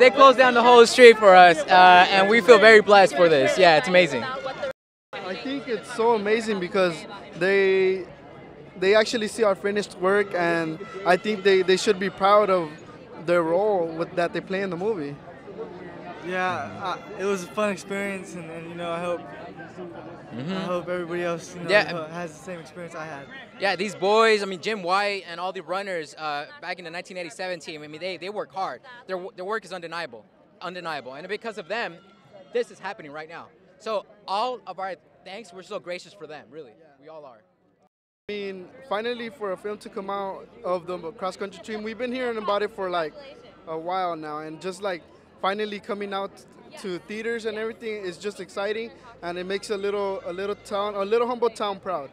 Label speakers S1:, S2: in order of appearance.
S1: they closed down the whole street for us, uh, and we feel very blessed for this. Yeah, it's amazing.
S2: I think it's so amazing because they they actually see our finished work, and I think they, they should be proud of their role with, that they play in the movie.
S3: Yeah, uh, it was a fun experience, and, and you know I hope
S1: Mm-hmm.
S3: I hope everybody else you know,
S1: Yeah.
S3: has the same experience I had.
S1: Yeah, these boys, I mean, Jim White and all the runners uh, back in the 1987 team, I mean, they, they work hard. Their, their work is undeniable, undeniable. And because of them, this is happening right now. So all of our thanks, we're so gracious for them, really. We all are.
S2: I mean, finally, for a film to come out of the cross country team, we've been hearing about it for like a while now, and just like finally coming out to theaters and everything is just exciting, and it makes a little a little town, a little humble town proud.